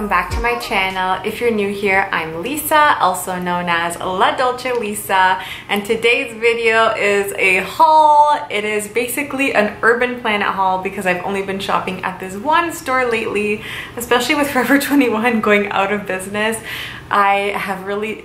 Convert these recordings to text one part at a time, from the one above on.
welcome back to my channel. If you're new here, I'm Lisa, also known as La Dolce Lisa, and today's video is a haul. It is basically an Urban Planet haul because I've only been shopping at this one store lately, especially with Forever 21 going out of business. I have really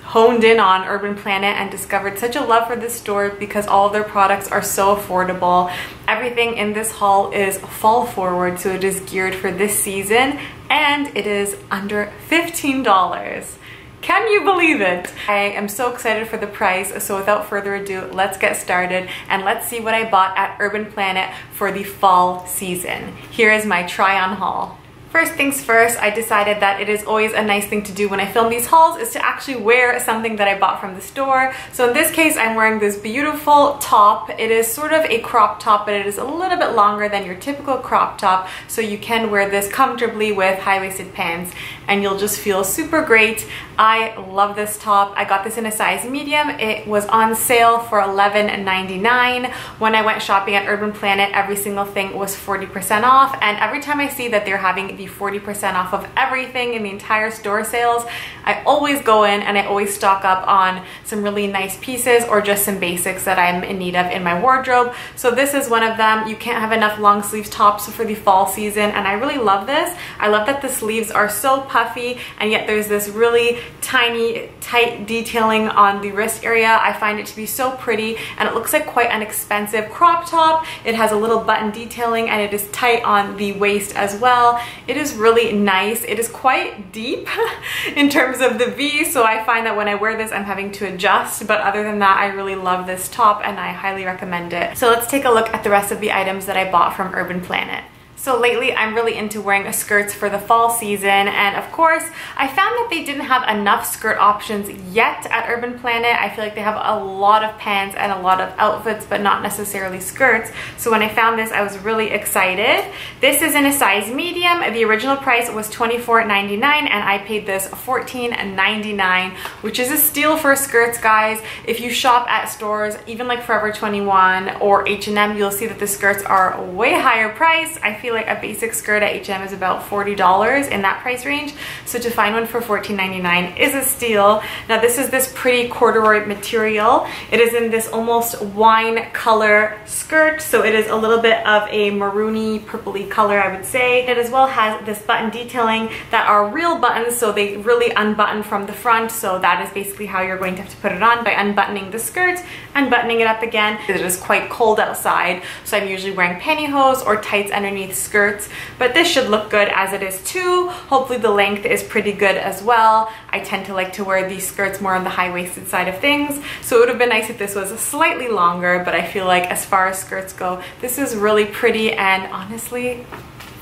honed in on Urban Planet and discovered such a love for this store because all their products are so affordable. Everything in this haul is fall forward, so it is geared for this season and it is under $15. Can you believe it? I am so excited for the price, so without further ado, let's get started and let's see what I bought at Urban Planet for the fall season. Here is my try on haul. First things first, I decided that it is always a nice thing to do when I film these hauls is to actually wear something that I bought from the store. So in this case, I'm wearing this beautiful top. It is sort of a crop top, but it is a little bit longer than your typical crop top. So you can wear this comfortably with high-waisted pants and you'll just feel super great. I love this top. I got this in a size medium. It was on sale for $11.99. When I went shopping at Urban Planet, every single thing was 40% off. And every time I see that they're having the 40% off of everything in the entire store sales, I always go in and I always stock up on some really nice pieces or just some basics that I'm in need of in my wardrobe. So this is one of them. You can't have enough long sleeves tops for the fall season and I really love this. I love that the sleeves are so puffy and yet there's this really tiny tight detailing on the wrist area. I find it to be so pretty and it looks like quite an expensive crop top. It has a little button detailing and it is tight on the waist as well. It is really nice. It is quite deep in terms of the V, so I find that when I wear this, I'm having to adjust, but other than that, I really love this top and I highly recommend it. So let's take a look at the rest of the items that I bought from Urban Planet. So lately I'm really into wearing skirts for the fall season and of course I found that they didn't have enough skirt options yet at Urban Planet. I feel like they have a lot of pants and a lot of outfits but not necessarily skirts. So when I found this I was really excited. This is in a size medium. The original price was $24.99 and I paid this $14.99 which is a steal for skirts guys. If you shop at stores even like Forever 21 or H&M you'll see that the skirts are way higher price. Feel like a basic skirt at H&M is about $40 in that price range. So to find one for $14.99 is a steal. Now this is this pretty corduroy material. It is in this almost wine color skirt. So it is a little bit of a maroony purpley color I would say. It as well has this button detailing that are real buttons so they really unbutton from the front. So that is basically how you're going to have to put it on by unbuttoning the skirt and buttoning it up again. It is quite cold outside so I'm usually wearing pantyhose or tights underneath skirts, but this should look good as it is too. Hopefully the length is pretty good as well. I tend to like to wear these skirts more on the high-waisted side of things, so it would have been nice if this was slightly longer, but I feel like as far as skirts go, this is really pretty and honestly,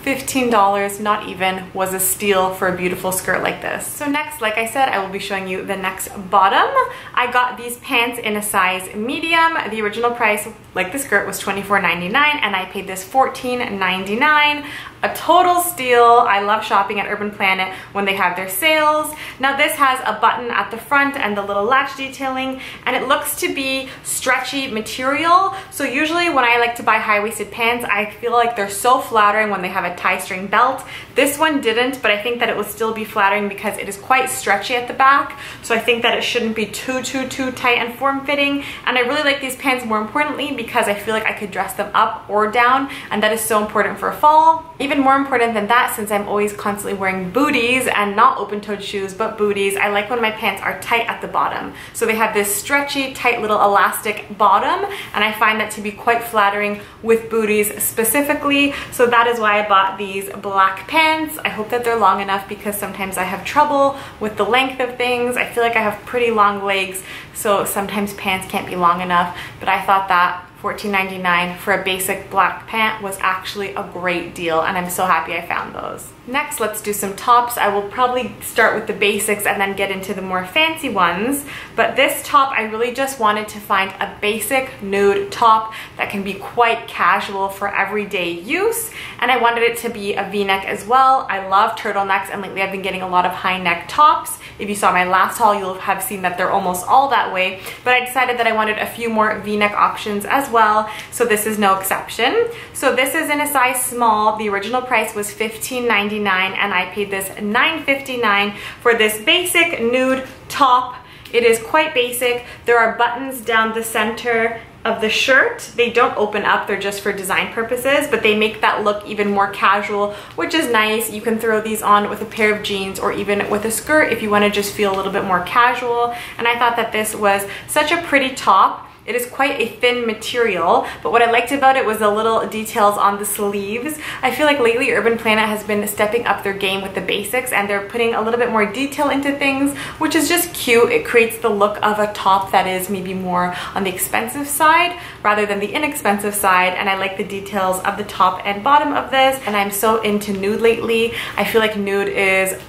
$15, not even, was a steal for a beautiful skirt like this. So next, like I said, I will be showing you the next bottom. I got these pants in a size medium. The original price, like the skirt, was $24.99 and I paid this $14.99 a total steal. I love shopping at Urban Planet when they have their sales. Now this has a button at the front and the little latch detailing and it looks to be stretchy material. So usually when I like to buy high-waisted pants, I feel like they're so flattering when they have a tie string belt. This one didn't, but I think that it will still be flattering because it is quite stretchy at the back. So I think that it shouldn't be too, too, too tight and form-fitting. And I really like these pants more importantly because I feel like I could dress them up or down and that is so important for a fall. Even more important than that, since I'm always constantly wearing booties and not open-toed shoes, but booties, I like when my pants are tight at the bottom. So they have this stretchy, tight little elastic bottom, and I find that to be quite flattering with booties specifically. So that is why I bought these black pants. I hope that they're long enough because sometimes I have trouble with the length of things. I feel like I have pretty long legs, so sometimes pants can't be long enough, but I thought that $14.99 for a basic black pant was actually a great deal and I'm so happy I found those. Next, let's do some tops. I will probably start with the basics and then get into the more fancy ones. But this top, I really just wanted to find a basic nude top that can be quite casual for everyday use. And I wanted it to be a v-neck as well. I love turtlenecks and lately I've been getting a lot of high neck tops. If you saw my last haul, you'll have seen that they're almost all that way. But I decided that I wanted a few more v-neck options as well. So this is no exception. So this is in a size small. The original price was $15.99 and I paid this $9.59 for this basic nude top. It is quite basic. There are buttons down the center of the shirt. They don't open up, they're just for design purposes, but they make that look even more casual, which is nice. You can throw these on with a pair of jeans or even with a skirt if you wanna just feel a little bit more casual. And I thought that this was such a pretty top. It is quite a thin material, but what I liked about it was the little details on the sleeves. I feel like lately Urban Planet has been stepping up their game with the basics and they're putting a little bit more detail into things, which is just cute. It creates the look of a top that is maybe more on the expensive side rather than the inexpensive side. And I like the details of the top and bottom of this. And I'm so into nude lately. I feel like nude is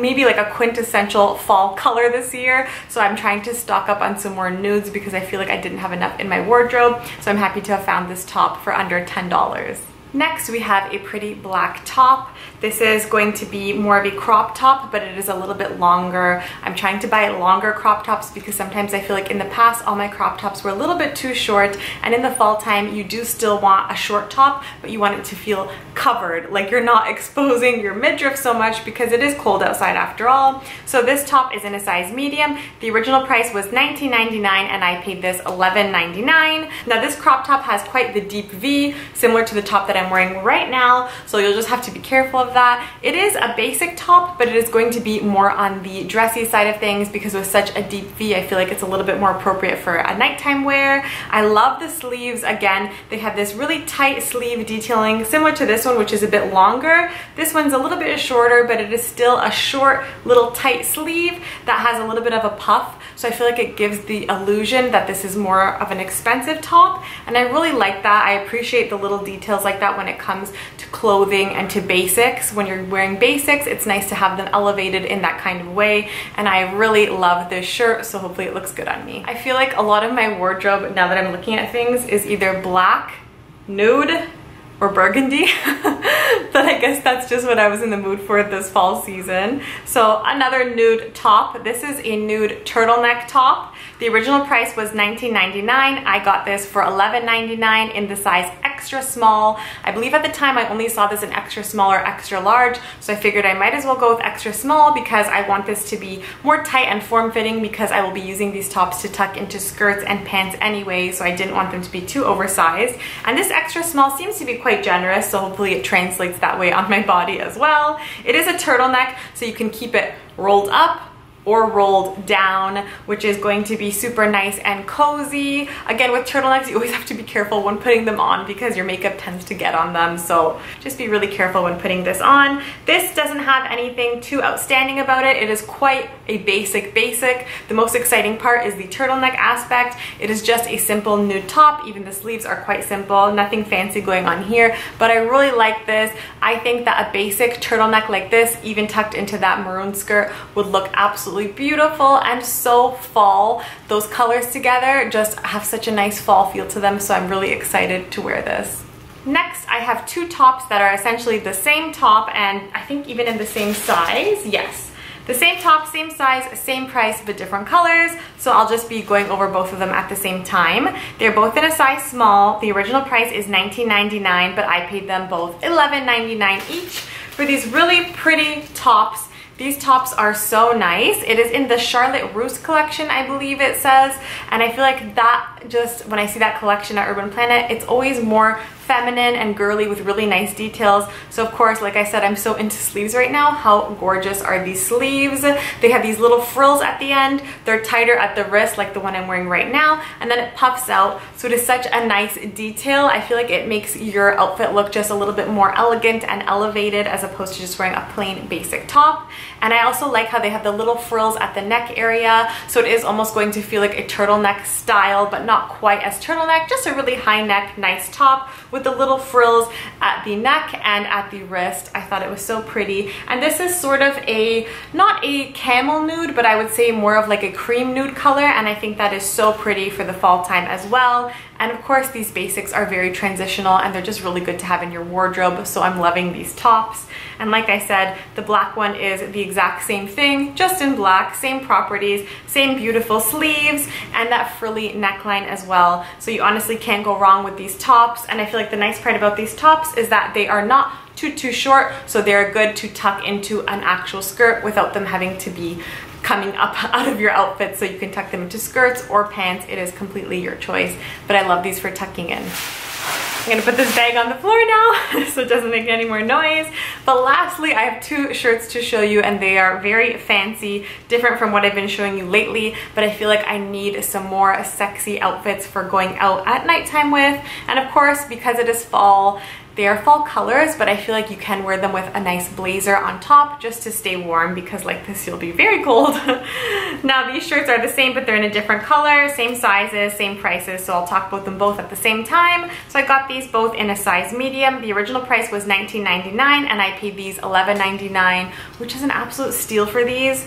maybe like a quintessential fall color this year. So I'm trying to stock up on some more nudes because I feel like I didn't have enough in my wardrobe. So I'm happy to have found this top for under $10. Next, we have a pretty black top. This is going to be more of a crop top, but it is a little bit longer. I'm trying to buy longer crop tops because sometimes I feel like in the past, all my crop tops were a little bit too short. And in the fall time, you do still want a short top, but you want it to feel covered. Like you're not exposing your midriff so much because it is cold outside after all. So this top is in a size medium. The original price was $19.99 and I paid this $11.99. Now this crop top has quite the deep V, similar to the top that I'm wearing right now. So you'll just have to be careful of that. It is a basic top, but it is going to be more on the dressy side of things because with such a deep V, I feel like it's a little bit more appropriate for a nighttime wear. I love the sleeves. Again, they have this really tight sleeve detailing, similar to this one, which is a bit longer. This one's a little bit shorter, but it is still a short, little tight sleeve that has a little bit of a puff. So I feel like it gives the illusion that this is more of an expensive top. And I really like that. I appreciate the little details like that when it comes to clothing and to basics. When you're wearing basics, it's nice to have them elevated in that kind of way. And I really love this shirt, so hopefully it looks good on me. I feel like a lot of my wardrobe, now that I'm looking at things, is either black, nude, or burgundy but I guess that's just what I was in the mood for this fall season so another nude top this is a nude turtleneck top the original price was $19.99 I got this for $11.99 in the size extra small. I believe at the time I only saw this in extra small or extra large so I figured I might as well go with extra small because I want this to be more tight and form-fitting because I will be using these tops to tuck into skirts and pants anyway so I didn't want them to be too oversized. And this extra small seems to be quite generous, so hopefully it translates that way on my body as well. It is a turtleneck, so you can keep it rolled up or rolled down, which is going to be super nice and cozy. Again, with turtlenecks, you always have to be careful when putting them on because your makeup tends to get on them. So just be really careful when putting this on. This doesn't have anything too outstanding about it. It is quite a basic basic. The most exciting part is the turtleneck aspect. It is just a simple nude top. Even the sleeves are quite simple. Nothing fancy going on here, but I really like this. I think that a basic turtleneck like this, even tucked into that maroon skirt, would look absolutely absolutely beautiful and so fall. Those colors together just have such a nice fall feel to them, so I'm really excited to wear this. Next, I have two tops that are essentially the same top and I think even in the same size. Yes, the same top, same size, same price, but different colors. So I'll just be going over both of them at the same time. They're both in a size small. The original price is $19.99, but I paid them both $11.99 each for these really pretty tops these tops are so nice. It is in the Charlotte Russe collection, I believe it says. And I feel like that just, when I see that collection at Urban Planet, it's always more feminine and girly with really nice details. So of course, like I said, I'm so into sleeves right now. How gorgeous are these sleeves? They have these little frills at the end. They're tighter at the wrist like the one I'm wearing right now. And then it puffs out. So it is such a nice detail. I feel like it makes your outfit look just a little bit more elegant and elevated as opposed to just wearing a plain basic top. And I also like how they have the little frills at the neck area. So it is almost going to feel like a turtleneck style, but not quite as turtleneck, just a really high neck, nice top with the little frills at the neck and at the wrist. I thought it was so pretty. And this is sort of a, not a camel nude, but I would say more of like a cream nude color. And I think that is so pretty for the fall time as well. And of course, these basics are very transitional and they're just really good to have in your wardrobe. So I'm loving these tops. And like I said, the black one is the exact same thing, just in black, same properties, same beautiful sleeves, and that frilly neckline as well. So you honestly can't go wrong with these tops. And I feel like the nice part about these tops is that they are not too, too short. So they're good to tuck into an actual skirt without them having to be coming up out of your outfit so you can tuck them into skirts or pants. It is completely your choice, but I love these for tucking in. I'm gonna put this bag on the floor now so it doesn't make any more noise. But lastly, I have two shirts to show you and they are very fancy, different from what I've been showing you lately, but I feel like I need some more sexy outfits for going out at nighttime with. And of course, because it is fall, they are fall colors, but I feel like you can wear them with a nice blazer on top just to stay warm because like this you'll be very cold. now these shirts are the same, but they're in a different color, same sizes, same prices, so I'll talk about them both at the same time. So I got these both in a size medium. The original price was $19.99 and I paid these $11.99, which is an absolute steal for these.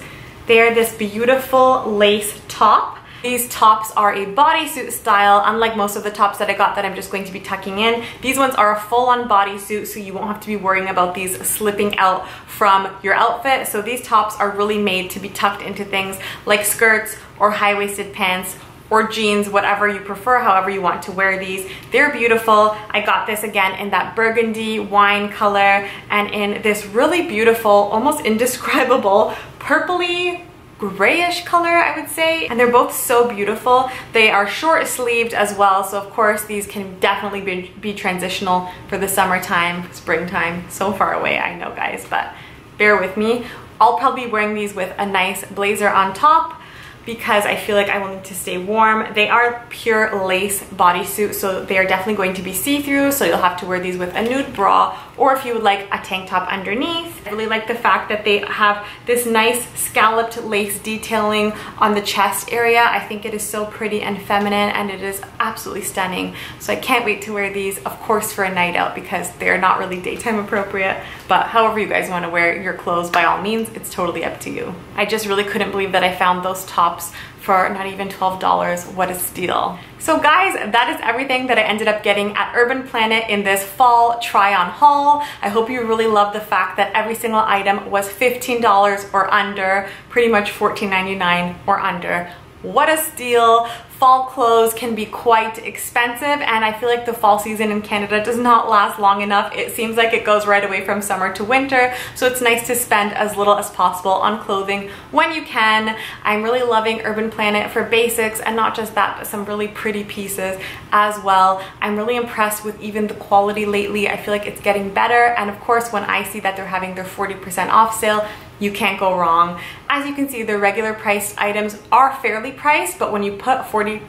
They are this beautiful lace top these tops are a bodysuit style, unlike most of the tops that I got that I'm just going to be tucking in. These ones are a full-on bodysuit, so you won't have to be worrying about these slipping out from your outfit. So these tops are really made to be tucked into things like skirts or high-waisted pants or jeans, whatever you prefer, however you want to wear these. They're beautiful. I got this again in that burgundy wine color and in this really beautiful, almost indescribable purpley grayish color, I would say. And they're both so beautiful. They are short sleeved as well. So of course these can definitely be, be transitional for the summertime, springtime. So far away, I know guys, but bear with me. I'll probably be wearing these with a nice blazer on top because I feel like I will need to stay warm. They are pure lace bodysuit, so they are definitely going to be see-through, so you'll have to wear these with a nude bra, or if you would like a tank top underneath. I really like the fact that they have this nice scalloped lace detailing on the chest area. I think it is so pretty and feminine, and it is absolutely stunning. So I can't wait to wear these, of course, for a night out, because they're not really daytime appropriate, but however you guys want to wear your clothes, by all means, it's totally up to you. I just really couldn't believe that I found those tops for not even $12. What a steal. So guys, that is everything that I ended up getting at Urban Planet in this fall try on haul. I hope you really love the fact that every single item was $15 or under, pretty much $14.99 or under. What a steal fall clothes can be quite expensive and I feel like the fall season in Canada does not last long enough. It seems like it goes right away from summer to winter, so it's nice to spend as little as possible on clothing when you can. I'm really loving Urban Planet for basics and not just that, but some really pretty pieces as well. I'm really impressed with even the quality lately. I feel like it's getting better and of course when I see that they're having their 40% off sale, you can't go wrong. As you can see, the regular priced items are fairly priced, but when you put 40%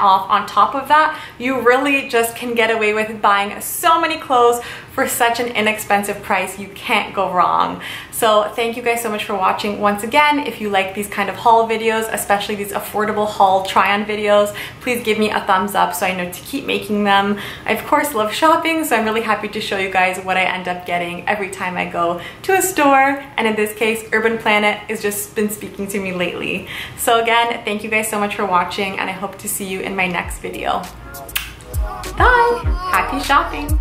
off on top of that, you really just can get away with buying so many clothes for such an inexpensive price. You can't go wrong. So thank you guys so much for watching. Once again, if you like these kind of haul videos, especially these affordable haul try-on videos, please give me a thumbs up so I know to keep making them. I of course love shopping, so I'm really happy to show you guys what I end up getting every time I go to a store. And in this case, Urban Planet has been speaking to me lately. So again, thank you guys so much for watching and I hope to see you in my next video. Bye! Happy shopping!